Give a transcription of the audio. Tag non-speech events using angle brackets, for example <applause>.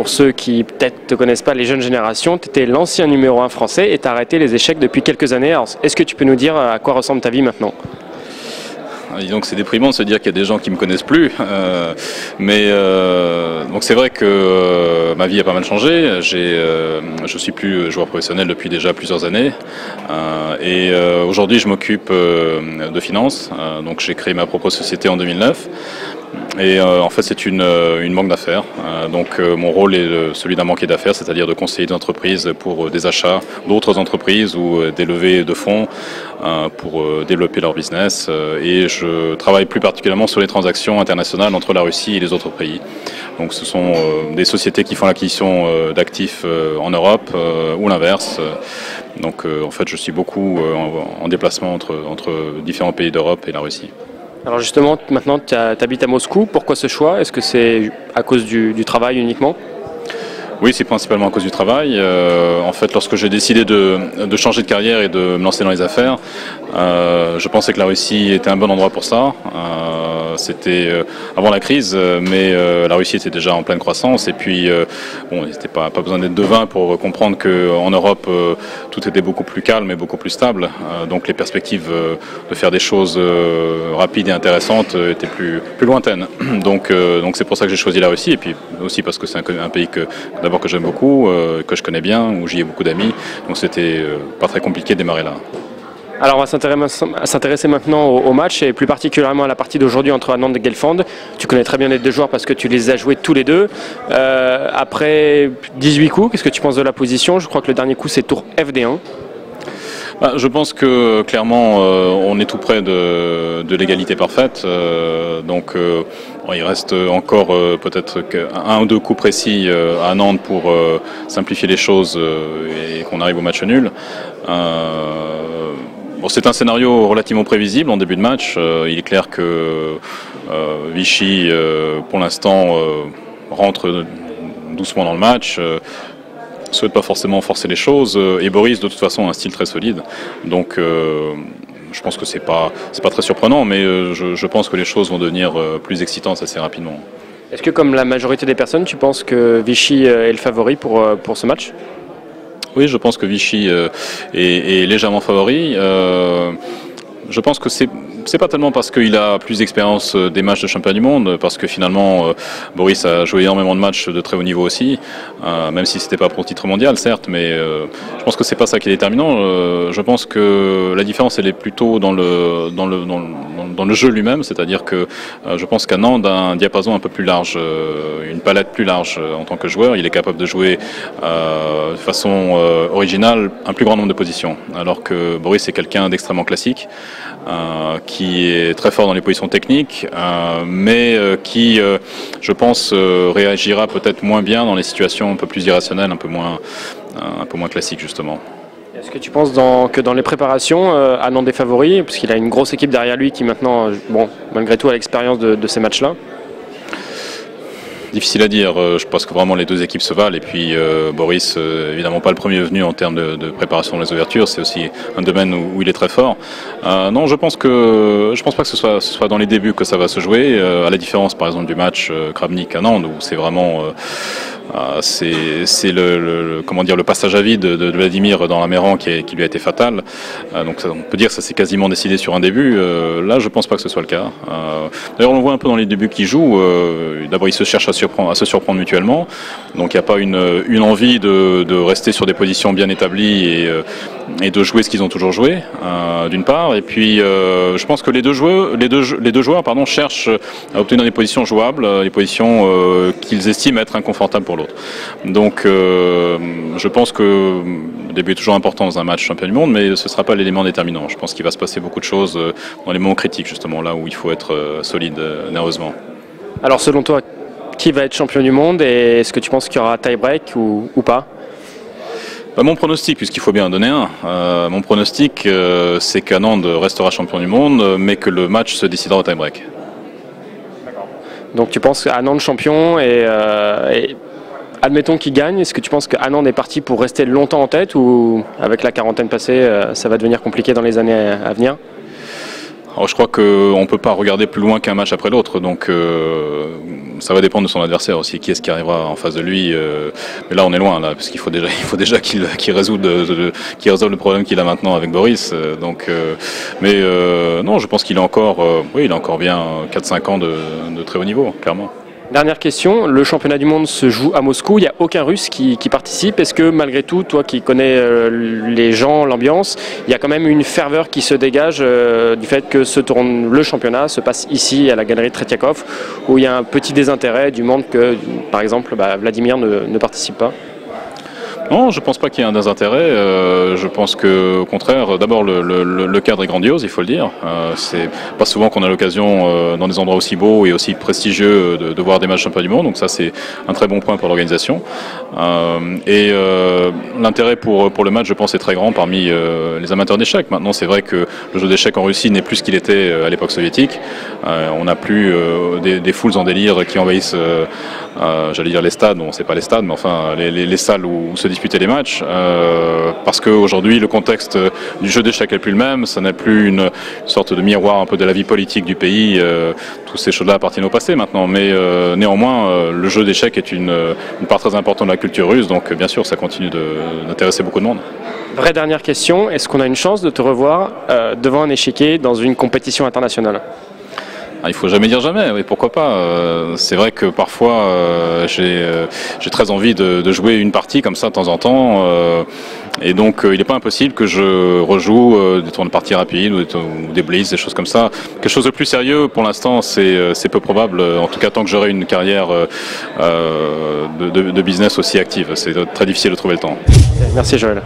pour ceux qui peut-être te connaissent pas, les jeunes générations, tu étais l'ancien numéro 1 français et tu as arrêté les échecs depuis quelques années. Est-ce que tu peux nous dire à quoi ressemble ta vie maintenant? Ah, c'est déprimant de se dire qu'il y a des gens qui me connaissent plus. Euh, mais euh, donc c'est vrai que euh, ma vie a pas mal changé. J'ai, je suis plus joueur professionnel depuis déjà plusieurs années. et aujourd'hui je m'occupe de finances. donc j'ai créé ma propre société en 2009. Et en fait, c'est une, une, banque d'affaires. donc, mon rôle est celui d'un banquier d'affaires, c'est-à-dire de conseiller des entreprises pour des achats d'autres entreprises ou des levées de fonds pour développer leur business. et je travaille plus particulièrement sur les transactions internationales entre la Russie et les autres pays. Donc ce sont euh, des sociétés qui font l'acquisition euh, d'actifs euh, en Europe ou l'inverse. Donc en fait je suis beaucoup en, déplacement entre différents pays d'Europe et la Russie. Alors justement, maintenant tu habites à Moscou, pourquoi ce choix? Est-ce que c'est à cause du travail uniquement? Oui, c'est principalement à cause du travail. Euh, en fait, lorsque j'ai décidé de, changer de carrière et de me lancer dans les affaires, euh, je pensais que la Russie était un bon endroit pour ça. Euh, c'était avant la crise, mais la Russie était déjà en pleine croissance. Et puis, bon, n'était pas, pas besoin d'être devin pour comprendre qu'en Europe, tout était beaucoup plus calme et beaucoup plus stable. donc, les perspectives de faire des choses rapides et intéressantes étaient plus, lointaines. <clears throat> Donc, c'est pour ça que j'ai choisi la Russie. Et puis aussi parce que c'est un, pays que d'abord que j'aime beaucoup, euh, que je connais bien, où j'y ai beaucoup d'amis. Donc c'était euh, pas très compliqué de démarrer là. Alors on va s'intéresser maintenant au, match et plus particulièrement à la partie d'aujourd'hui entre Anand et Gelfand. Tu connais très bien les deux joueurs parce que tu les as joués tous les deux. Euh, après 18 coups, qu'est-ce que tu penses de la position? Je crois que le dernier coup c'est tour FD1. Bah, je pense que clairement on est tout près de, l'égalité parfaite. donc il reste encore euh, peut-être un ou deux coups précis euh, à Nantes pour euh, simplifier les choses et qu'on arrive au match nul. C'est un scénario relativement prévisible en début de match. il est clair que Vichy, pour l'instant, rentre doucement dans le match ne souhaite pas forcément forcer les choses. Et Boris, de toute façon, a un style très solide. Donc, je pense que c'est pas pas très surprenant, mais euh, je, pense que les choses vont devenir euh, plus excitantes assez rapidement. Est-ce que comme la majorité des personnes, tu penses que Vichy euh, est le favori pour ce match? Oui, je pense que Vichy est, légèrement favori. je pense que c'est c'est pas tellement parce qu'il a plus d'expérience euh, des matchs de championnat du monde, parce que finalement euh, Boris a joué énormément de matchs de très haut niveau aussi, euh, même si c'était pas pour le titre mondial certes, mais je pense que c'est pas ça qui est déterminant. je pense que la différence elle est plutôt dans le dans le dans, le jeu lui-même, c'est-à-dire que je pense qu'un a un diapason un peu plus large, une palette plus large en tant que joueur. Il est capable de jouer de façon originale un plus grand nombre de positions, alors que Boris est quelqu'un d'extrêmement classique qui est très fort dans les positions techniques, euh, mais euh, qui, euh, je pense, réagira peut-être moins bien dans les situations un peu plus irrationnelles, un peu moins, un peu moins classiques justement. Est-ce que tu penses que dans les préparations, Anand est favori, parce qu'il a une grosse équipe derrière lui qui maintenant, bon, malgré tout, a l'expérience de ces matchs-là? Difficile à dire. Euh, je pense que vraiment les deux équipes se valent. Et puis euh, Boris, euh, évidemment pas le premier venu en termes de, préparation des ouvertures. C'est aussi un domaine où, il est très fort. non, je pense que je pense pas que ce soit, ce soit dans les débuts que ça va se jouer. à la différence, par exemple, du match Kravnik à Nantes, où c'est vraiment c'est le, comment dire, le passage à vide de, Vladimir dans la Méran qui, qui, lui a été fatal. Euh, donc on peut dire que ça s'est quasiment décidé sur un début. Euh, là, je pense pas que ce soit le cas. Euh, d'ailleurs, on voit un peu dans les débuts qui jouent. D'abord, ils se cherchent à, se surprendre mutuellement. Donc il n'y a pas une, une envie de, de, rester sur des positions bien établies et, et de jouer ce qu'ils ont toujours joué, d'une part. Et puis, je pense que les deux joueurs, pardon, cherchent à obtenir des positions jouables, des positions qu'ils estiment être inconfortables pour donc euh, je pense que le début est toujours important dans un match champion du monde, mais ce ne sera pas l'élément déterminant. Je pense qu'il va se passer beaucoup de choses euh, dans les moments critiques, justement, là où il faut être euh, solide nerveusement. Alors selon toi, qui va être champion du monde et est-ce que tu penses qu'il y aura tie-break ou, pas? Bah, mon pronostic, puisqu'il faut bien en donner un, mon pronostic, c'est qu'Anand restera champion du monde, mais que le match se décidera au tie-break. Donc tu penses qu'Anand champion et, et Admettons qu'il gagne, est-ce que tu penses qu'Anand est parti pour rester longtemps en tête ou avec la quarantaine passée, euh, ça va devenir compliqué dans les années à venir? Oh, je crois qu'on ne peut pas regarder plus loin qu'un match après l'autre, donc euh, ça va dépendre de son adversaire aussi, qui est-ce qui arrivera en face de lui. Euh, mais là, on est loin, là, parce qu'il faut déjà, <laughs> il faut déjà qu'il résolve, résolve, le problème qu'il a maintenant avec Boris. Euh, donc, mais non, je pense qu'il a encore, oui, il a encore bien 4-5 ans de très haut niveau, clairement. Dernière question, le championnat du monde se joue à Moscou, il n'y a aucun russe qui, participe. Est-ce que malgré tout, toi qui connais euh, les gens, l'ambiance, il y a quand même une ferveur qui se dégage euh, du fait que ce tourne, le championnat se passe ici à la galerie Tretiakov, où il y a un petit désintérêt du monde que, par exemple, bah, Vladimir ne participe pas? Non, je pense pas qu'il y ait un désintérêt. Euh, je pense que, au contraire, d'abord le, cadre est grandiose, il faut le dire. Euh, c'est pas souvent qu'on a l'occasion euh, dans des endroits aussi beaux et aussi prestigieux de, voir des matchs championnats du monde. Donc ça, c'est un très bon point pour l'organisation. et l'intérêt pour le match, je pense, est très grand parmi les amateurs d'échecs. Maintenant, c'est vrai que le jeu d'échecs en Russie n'est plus ce qu'il était à l'époque soviétique. on n'a plus des, foules en délire qui envahissent, j'allais dire les stades. Bon, c'est pas les stades, mais enfin les, salles où, se disputer les matchs, euh, parce qu'aujourd'hui le contexte du jeu d'échecs n'est plus le même, ça n'est plus une, sorte de miroir un peu de la vie politique du pays, euh, toutes ces choses-là appartiennent au passé maintenant, mais euh, néanmoins le jeu d'échecs est une, part très importante de la culture russe, donc bien sûr ça continue d'intéresser beaucoup de monde. Vraie dernière question, est-ce qu'on a une chance de te revoir devant un échiquier dans une compétition internationale? Ah, il faut jamais dire jamais, oui, pourquoi pas. Euh, c'est vrai que parfois euh, euh, j'ai très envie de, jouer une partie comme ça de temps en temps. et donc il n'est pas impossible que je rejoue des tours de partie rapides ou des, blitz, des choses comme ça. Quelque chose de plus sérieux pour l'instant c'est peu probable, en tout cas tant que j'aurai une carrière de business aussi active. C'est très difficile de trouver le temps. Merci Joël.